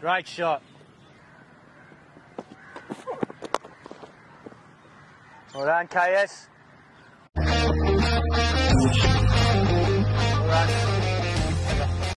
Great shot. Well done, KS.